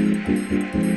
Música